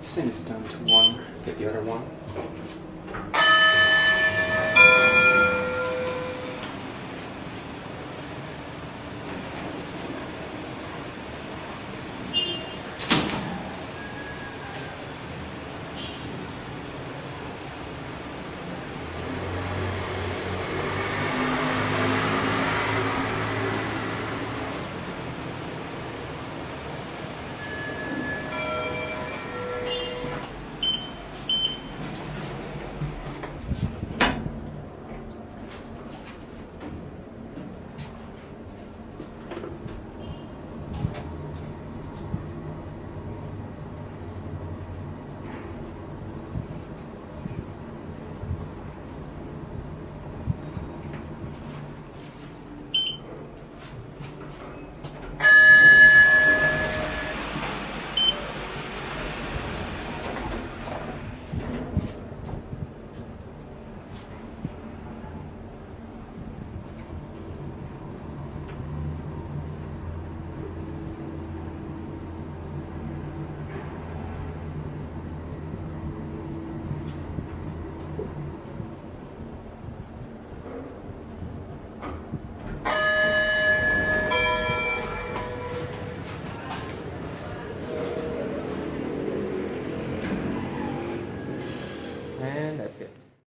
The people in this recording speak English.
This thing is done to one, get the other one. and that's it.